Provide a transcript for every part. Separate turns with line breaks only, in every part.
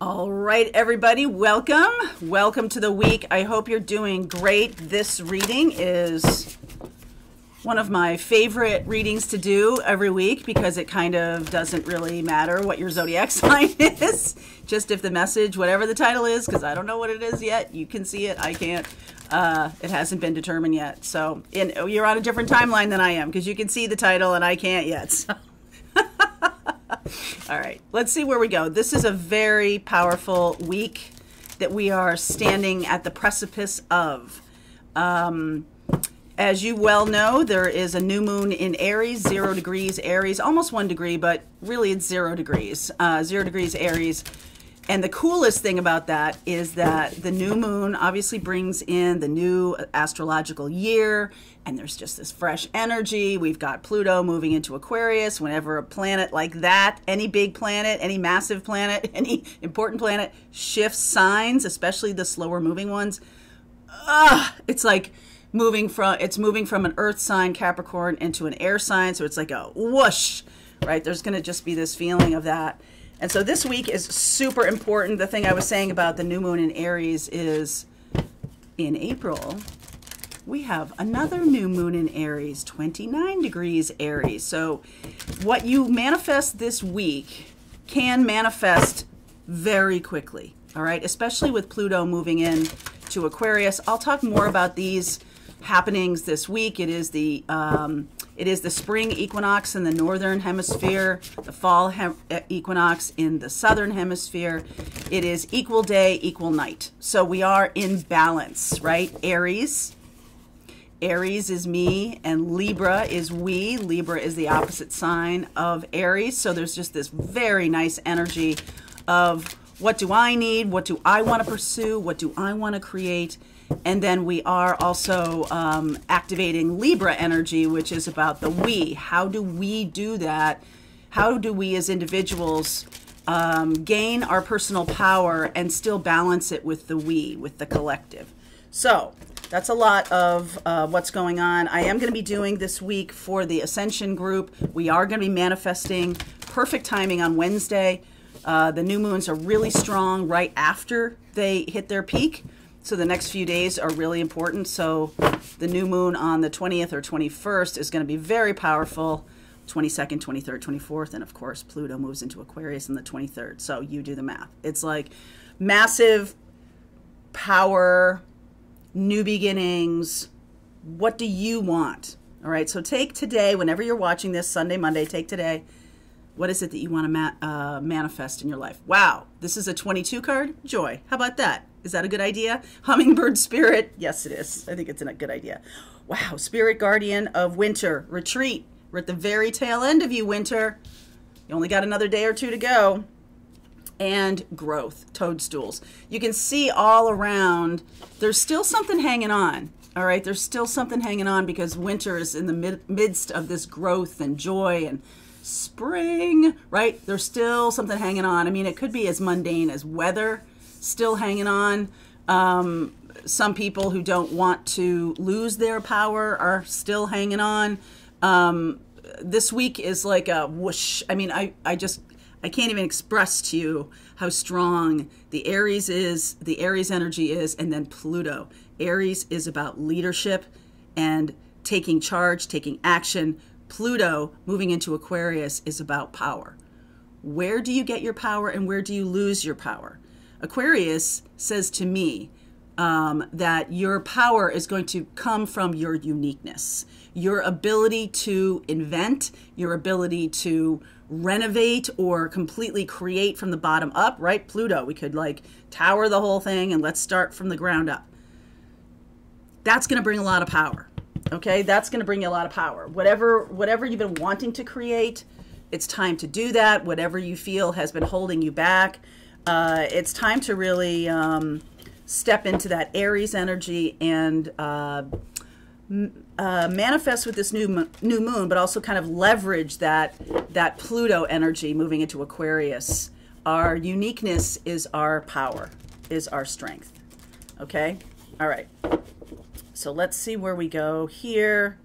All right, everybody, welcome. Welcome to the week. I hope you're doing great. This reading is one of my favorite readings to do every week because it kind of doesn't really matter what your zodiac sign is. Just if the message, whatever the title is, because I don't know what it is yet. You can see it, I can't. Uh, it hasn't been determined yet. So in, you're on a different timeline than I am because you can see the title and I can't yet. So. All right, let's see where we go. This is a very powerful week that we are standing at the precipice of. Um, as you well know, there is a new moon in Aries, zero degrees Aries, almost one degree, but really it's zero degrees. Uh, zero degrees Aries and the coolest thing about that is that the new moon obviously brings in the new astrological year, and there's just this fresh energy. We've got Pluto moving into Aquarius. Whenever a planet like that, any big planet, any massive planet, any important planet shifts signs, especially the slower moving ones, uh, it's like moving from it's moving from an earth sign Capricorn into an air sign, so it's like a whoosh, right? There's going to just be this feeling of that. And so this week is super important. The thing I was saying about the new moon in Aries is in April, we have another new moon in Aries, 29 degrees Aries. So what you manifest this week can manifest very quickly, all right? Especially with Pluto moving in to Aquarius. I'll talk more about these happenings this week. It is the um, it is the spring equinox in the northern hemisphere, the fall hem- equinox in the southern hemisphere. It is equal day, equal night. So we are in balance, right? Aries. Aries is me and Libra is we. Libra is the opposite sign of Aries. So there's just this very nice energy of what do I need? What do I want to pursue? What do I want to create? And then we are also um, activating Libra energy, which is about the we. How do we do that? How do we as individuals um, gain our personal power and still balance it with the we, with the collective? So that's a lot of uh, what's going on. I am going to be doing this week for the Ascension group. We are going to be manifesting perfect timing on Wednesday. Uh, the new moons are really strong right after they hit their peak. So the next few days are really important. So the new moon on the 20th or 21st is going to be very powerful. 22nd, 23rd, 24th, and of course Pluto moves into Aquarius on the 23rd. So you do the math. It's like massive power, new beginnings. What do you want? All right. So take today, whenever you're watching this, Sunday, Monday, take today. What is it that you want to ma- uh, manifest in your life? Wow, this is a 22 card. Joy. How about that? Is that a good idea? Hummingbird spirit. Yes, it is. I think it's a good idea. Wow. Spirit guardian of winter. Retreat. We're at the very tail end of you, winter. You only got another day or two to go. And growth. Toadstools. You can see all around, there's still something hanging on. All right. There's still something hanging on because winter is in the mid- midst of this growth and joy and spring, right? There's still something hanging on. I mean, it could be as mundane as weather still hanging on. Um, some people who don't want to lose their power are still hanging on. Um, this week is like a whoosh. I mean, I, I just, I can't even express to you how strong the Aries is, the Aries energy is, and then Pluto. Aries is about leadership and taking charge, taking action. Pluto moving into Aquarius is about power. Where do you get your power and where do you lose your power? Aquarius says to me um, that your power is going to come from your uniqueness, your ability to invent, your ability to renovate or completely create from the bottom up, right? Pluto, we could like tower the whole thing and let's start from the ground up. That's going to bring a lot of power. Okay? That's going to bring you a lot of power. Whatever whatever you've been wanting to create, it's time to do that. Whatever you feel has been holding you back, uh, it's time to really um, step into that Aries energy and uh, uh, manifest with this new new moon, but also kind of leverage that that Pluto energy moving into Aquarius. Our uniqueness is our power, is our strength. Okay, all right. So let's see where we go here.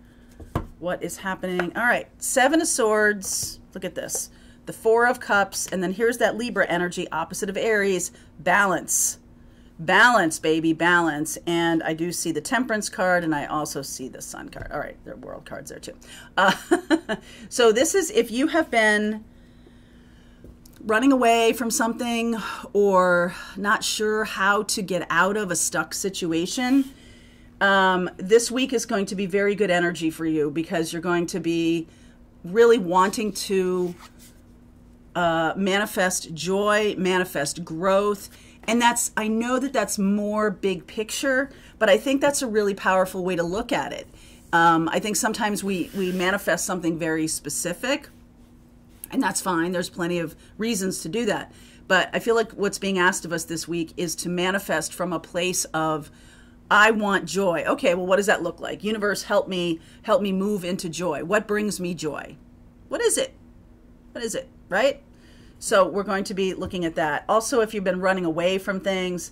What is happening? All right, Seven of Swords. Look at this. The Four of Cups, and then here's that Libra energy, opposite of Aries, balance. Balance, baby, balance. And I do see the Temperance card, and I also see the Sun card. All right, there are World cards there too. Uh, so this is if you have been running away from something or not sure how to get out of a stuck situation. Um, this week is going to be very good energy for you because you're going to be really wanting to uh, manifest joy, manifest growth. And that's, I know that that's more big picture, but I think that's a really powerful way to look at it. Um, I think sometimes we, we manifest something very specific, and that's fine. There's plenty of reasons to do that. But I feel like what's being asked of us this week is to manifest from a place of, I want joy. Okay, well, what does that look like? Universe, help me, help me move into joy. What brings me joy? What is it? What is it? Right? So we're going to be looking at that. Also, if you've been running away from things,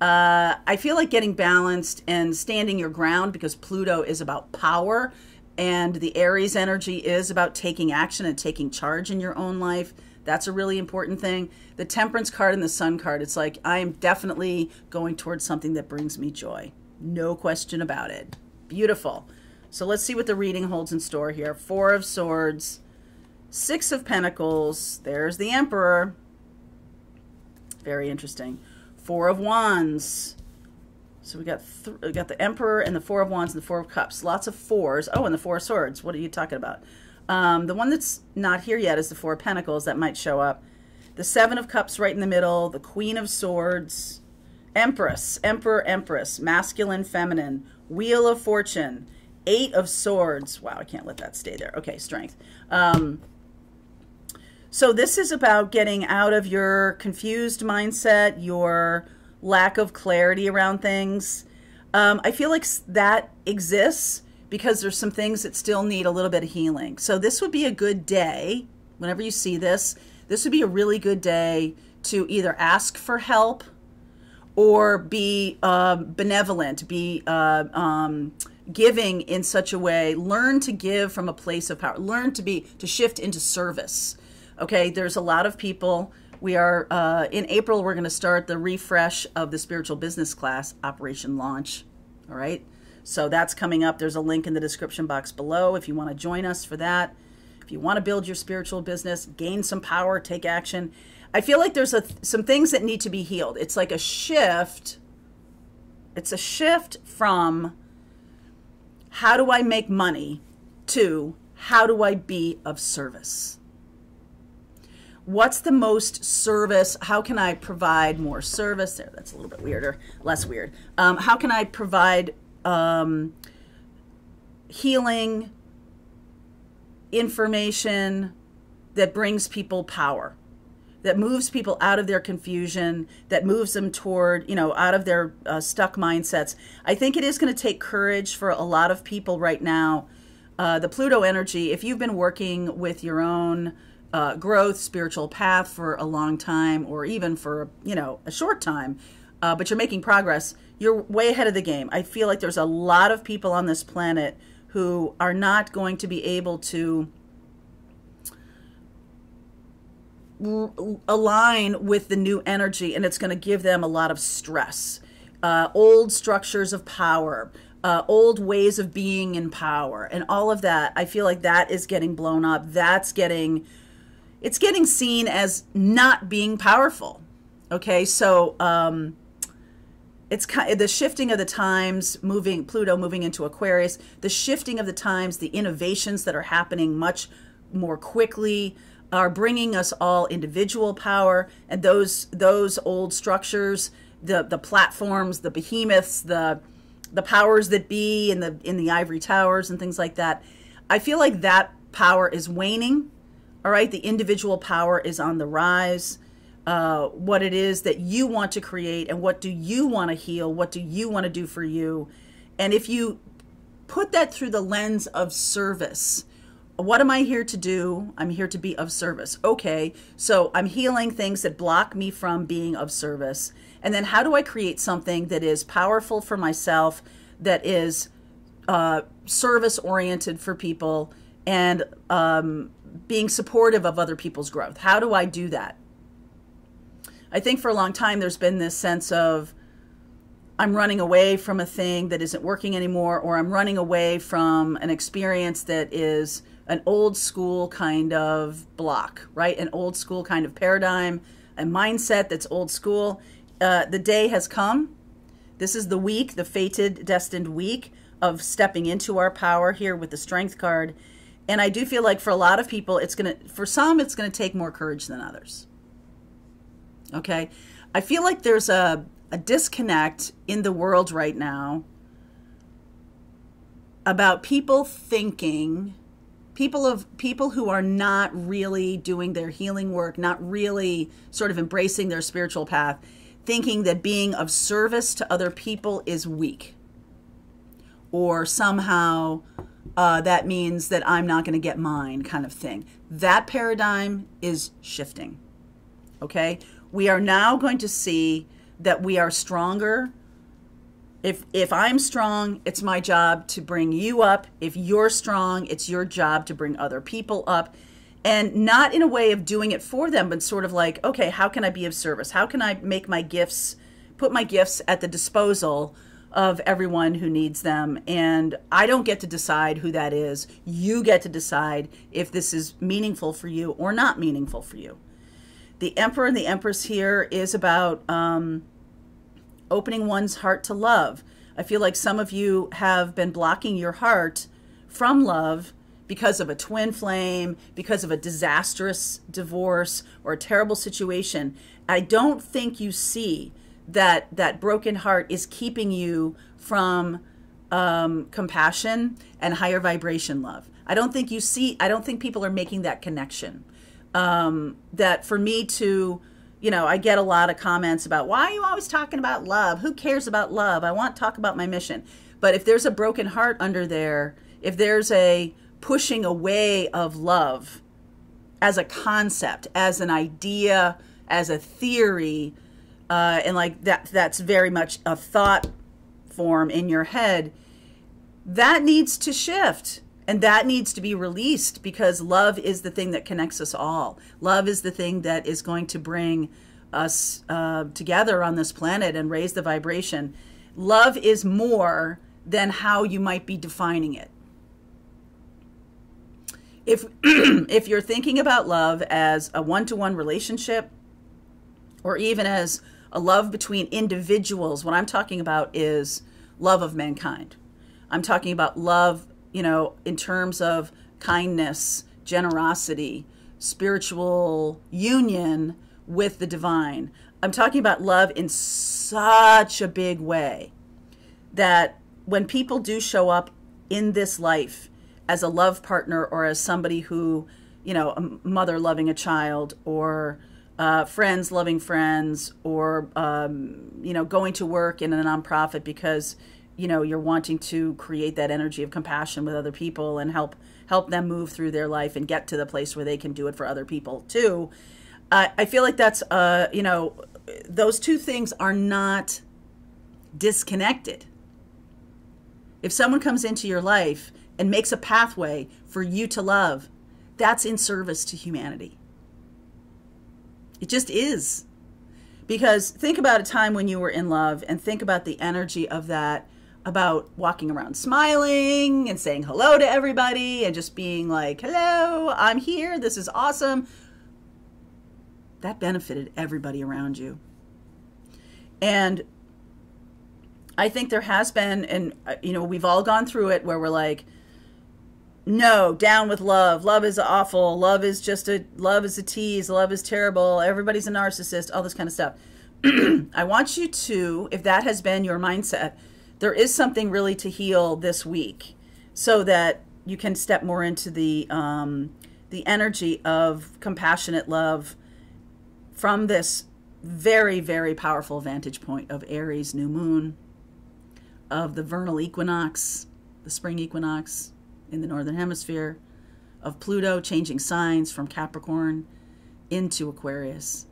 uh, I feel like getting balanced and standing your ground because Pluto is about power and the Aries energy is about taking action and taking charge in your own life. That's a really important thing. The Temperance card and the Sun card, it's like I am definitely going towards something that brings me joy. No question about it. Beautiful. So let's see what the reading holds in store here. Four of Swords, Six of Pentacles. There's the Emperor. Very interesting. Four of Wands. So we got we got the Emperor and the Four of Wands and the Four of Cups. Lots of fours. Oh, and the Four of Swords. What are you talking about? Um, the one that's not here yet is the Four of Pentacles. That might show up. The Seven of Cups right in the middle. The Queen of Swords. Empress. Emperor, Empress. Masculine, feminine. Wheel of Fortune. Eight of Swords. Wow, I can't let that stay there. Okay, Strength. Um, so this is about getting out of your confused mindset, your lack of clarity around things. Um, I feel like that exists because there's some things that still need a little bit of healing. So this would be a good day, whenever you see this, this would be a really good day to either ask for help or be uh, benevolent, be uh, um, giving in such a way. Learn to give from a place of power. Learn to be to shift into service. Okay, there's a lot of people we are uh, in April. We're going to start the refresh of the spiritual business class, Operation Launch. All right, so that's coming up. There's a link in the description box below if you want to join us for that. If you want to build your spiritual business, gain some power, take action. I feel like there's a, some things that need to be healed. It's like a shift. It's a shift from how do I make money to how do I be of service what's the most service? How can i provide more service? There that's a little bit weirder less weird. Um, how can i provide um, healing information that brings people power that moves people out of their confusion that moves them toward you know out of their uh, stuck mindsets? I think it is going to take courage for a lot of people right now. Uh, the pluto energy if you've been working with your own uh, growth, spiritual path for a long time, or even for you know a short time, uh, but you're making progress. You're way ahead of the game. I feel like there's a lot of people on this planet who are not going to be able to align with the new energy, and it's going to give them a lot of stress. Uh, old structures of power, uh, old ways of being in power, and all of that. I feel like that is getting blown up. That's getting it's getting seen as not being powerful. Okay, so um, it's kind of the shifting of the times, moving Pluto moving into Aquarius, the shifting of the times, the innovations that are happening much more quickly are bringing us all individual power, and those those old structures, the the platforms, the behemoths, the the powers that be in the in the ivory towers and things like that. I feel like that power is waning all right, the individual power is on the rise. Uh, what it is that you want to create and what do you want to heal? What do you want to do for you? And if you put that through the lens of service, what am I here to do? I'm here to be of service. Okay, so I'm healing things that block me from being of service. And then how do I create something that is powerful for myself, that is uh, service oriented for people, and um, being supportive of other people's growth. How do I do that? I think for a long time there's been this sense of I'm running away from a thing that isn't working anymore, or I'm running away from an experience that is an old school kind of block, right? An old school kind of paradigm, a mindset that's old school. Uh, the day has come. This is the week, the fated, destined week of stepping into our power here with the strength card. And I do feel like for a lot of people, it's going to, for some, it's going to take more courage than others. Okay. I feel like there's a, a disconnect in the world right now about people thinking people of people who are not really doing their healing work not really sort of embracing their spiritual path thinking that being of service to other people is weak or somehow uh, that means that i'm not going to get mine kind of thing that paradigm is shifting okay we are now going to see that we are stronger. If if I'm strong, it's my job to bring you up. If you're strong, it's your job to bring other people up. And not in a way of doing it for them, but sort of like, okay, how can I be of service? How can I make my gifts, put my gifts at the disposal of everyone who needs them? And I don't get to decide who that is. You get to decide if this is meaningful for you or not meaningful for you. The Emperor and the Empress here is about um, opening one's heart to love. I feel like some of you have been blocking your heart from love because of a twin flame, because of a disastrous divorce or a terrible situation. I don't think you see that that broken heart is keeping you from um, compassion and higher vibration love. I don't think you see, I don't think people are making that connection. Um, that for me to you know, I get a lot of comments about why are you always talking about love? Who cares about love? I want to talk about my mission. But if there's a broken heart under there, if there's a pushing away of love as a concept, as an idea, as a theory, uh, and like that, that's very much a thought form in your head, that needs to shift. And that needs to be released because love is the thing that connects us all. Love is the thing that is going to bring us uh, together on this planet and raise the vibration. Love is more than how you might be defining it. If if you're thinking about love as a one-to-one relationship or even as a love between individuals, what I'm talking about is love of mankind. I'm talking about love you know, in terms of kindness, generosity, spiritual union with the divine. I'm talking about love in such a big way that when people do show up in this life as a love partner or as somebody who, you know, a mother loving a child or uh, friends loving friends or, um, you know, going to work in a nonprofit because you know you're wanting to create that energy of compassion with other people and help help them move through their life and get to the place where they can do it for other people too. Uh, i feel like that's uh you know those two things are not disconnected. If someone comes into your life and makes a pathway for you to love that's in service to humanity it just is because think about a time when you were in love and think about the energy of that about walking around smiling and saying hello to everybody and just being like, hello, I'm here, this is awesome. That benefited everybody around you. And I think there has been, and uh, you know, we've all gone through it where we're like, no, down with love. Love is awful. Love is just a love is a tease. Love is terrible. Everybody's a narcissist. All this kind of stuff. I want you to, if that has been your mindset, there is something really to heal this week so that you can step more into the um, the energy of compassionate love from this very very powerful vantage point of Aries new moon of the vernal equinox the spring equinox in the northern hemisphere of Pluto changing signs from Capricorn into Aquarius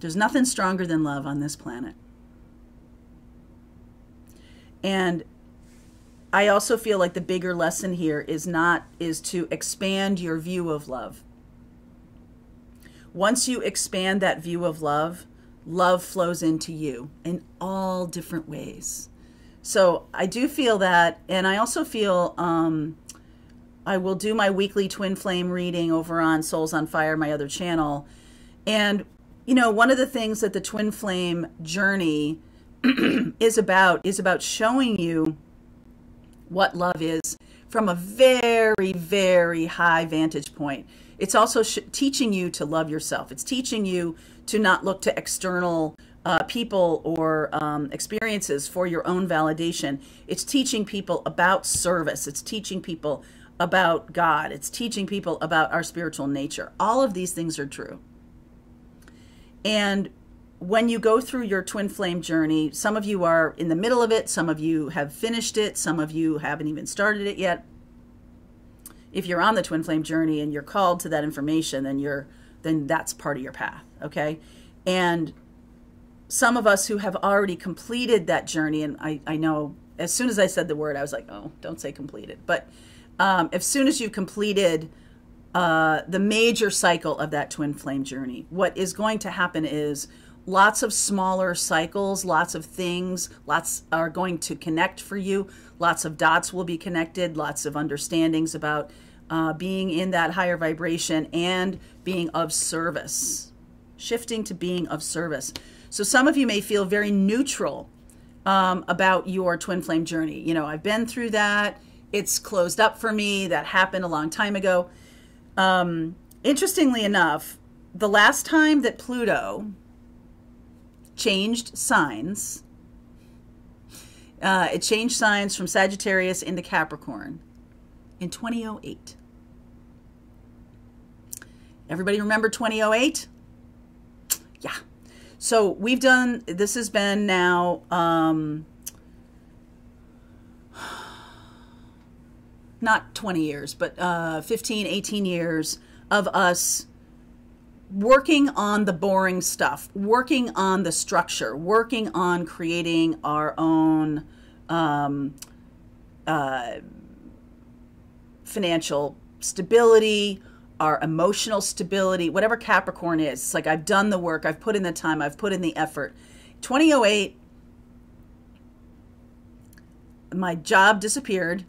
there's nothing stronger than love on this planet and I also feel like the bigger lesson here is not is to expand your view of love. Once you expand that view of love, love flows into you in all different ways. So I do feel that, and I also feel um, I will do my weekly twin flame reading over on Souls on Fire, my other channel. And, you know, one of the things that the twin flame journey is about is about showing you what love is from a very, very high vantage point. It's also teaching you to love yourself. It's teaching you to not look to external uh, people or um, experiences for your own validation. It's teaching people about service. It's teaching people about God. It's teaching people about our spiritual nature. All of these things are true. And when you go through your twin flame journey, some of you are in the middle of it, some of you have finished it, some of you haven't even started it yet. If you're on the twin flame journey and you're called to that information, then you're then that's part of your path, okay? And some of us who have already completed that journey, and I, I know as soon as I said the word, I was like, oh, don't say completed. But um, as soon as you've completed uh, the major cycle of that twin flame journey, what is going to happen is lots of smaller cycles, lots of things, lots are going to connect for you. Lots of dots will be connected, lots of understandings about uh, being in that higher vibration and being of service, shifting to being of service. So some of you may feel very neutral um, about your twin flame journey. You know, I've been through that. It's closed up for me. That happened a long time ago. Um, interestingly enough, the last time that Pluto changed signs. Uh, it changed signs from Sagittarius into Capricorn in 2008. Everybody remember 2008? Yeah. So we've done, this has been now, um, not 20 years, but uh, 15, 18 years of us working on the boring stuff, working on the structure, working on creating our own um, uh, financial stability, our emotional stability, whatever Capricorn is. It's like I've done the work, I've put in the time, I've put in the effort. 2008, my job disappeared.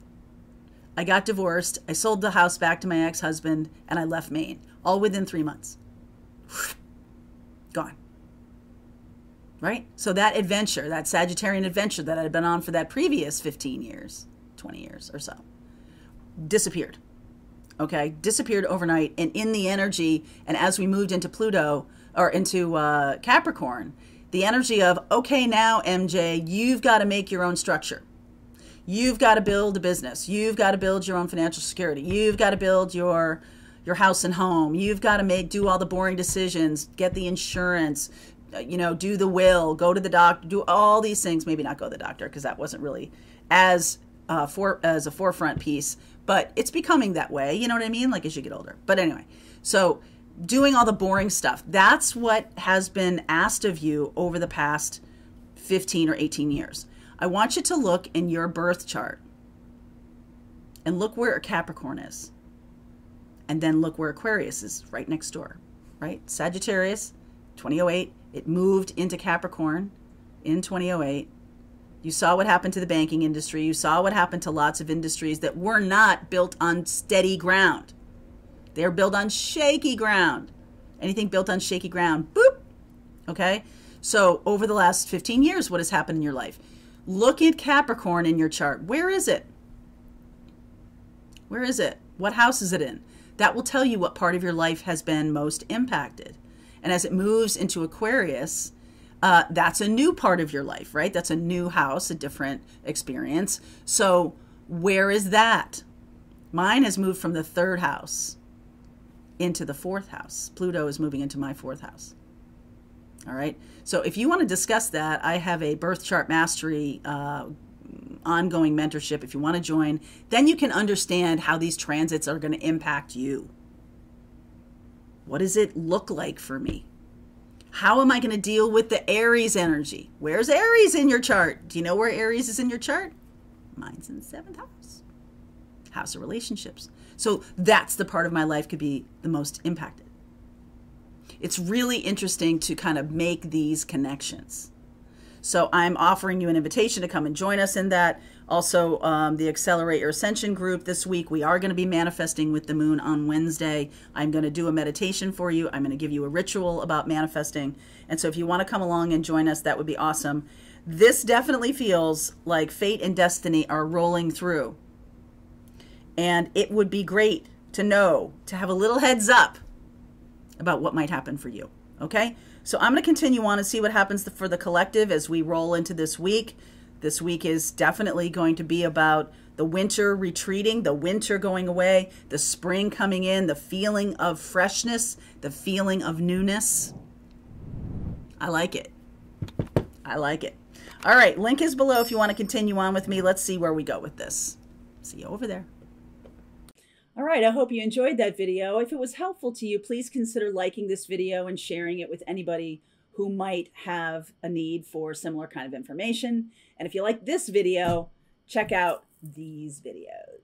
I got divorced. I sold the house back to my ex husband and I left Maine, all within three months. Gone. Right? So that adventure, that Sagittarian adventure that I'd been on for that previous 15 years, 20 years or so, disappeared. Okay? Disappeared overnight. And in the energy, and as we moved into Pluto or into uh, Capricorn, the energy of, okay, now, MJ, you've got to make your own structure. You've got to build a business. You've got to build your own financial security. You've got to build your your house and home. You've got to make do all the boring decisions, get the insurance, uh, you know, do the will, go to the doctor, do all these things. Maybe not go to the doctor because that wasn't really as uh, for as a forefront piece, but it's becoming that way. You know what I mean? Like as you get older. But anyway, so doing all the boring stuff. That's what has been asked of you over the past 15 or 18 years. I want you to look in your birth chart and look where Capricorn is. And then look where Aquarius is right next door, right? Sagittarius, 2008, it moved into Capricorn in 2008. You saw what happened to the banking industry. You saw what happened to lots of industries that were not built on steady ground. They're built on shaky ground. Anything built on shaky ground, boop. Okay? So, over the last 15 years, what has happened in your life? Look at Capricorn in your chart. Where is it? Where is it? What house is it in? that will tell you what part of your life has been most impacted. And as it moves into Aquarius, uh, that's a new part of your life, right? That's a new house, a different experience. So, where is that? Mine has moved from the third house into the fourth house. Pluto is moving into my fourth house. All right. So, if you want to discuss that, I have a birth chart mastery uh, ongoing mentorship if you want to join, then you can understand how these transits are going to impact you. What does it look like for me? How am I going to deal with the Aries energy? Where's Aries in your chart? Do you know where Aries is in your chart? Mine's in the seventh house. House of relationships. So that's the part of my life could be the most impacted. It's really interesting to kind of make these connections. So I'm offering you an invitation to come and join us in that. Also, um, the Accelerate Your Ascension group this week, we are going to be manifesting with the moon on Wednesday. I'm going to do a meditation for you. I'm going to give you a ritual about manifesting. And so if you want to come along and join us, that would be awesome. This definitely feels like fate and destiny are rolling through. And it would be great to know, to have a little heads up about what might happen for you. Okay? So I'm going to continue on and see what happens for the collective as we roll into this week. This week is definitely going to be about the winter retreating, the winter going away, the spring coming in, the feeling of freshness, the feeling of newness. I like it. I like it. All right, link is below if you want to continue on with me. Let's see where we go with this. See you over there. All right, I hope you enjoyed that video. If it was helpful to you, please consider liking this video and sharing it with anybody who might have a need for similar kind of information. And if you like this video, check out these videos.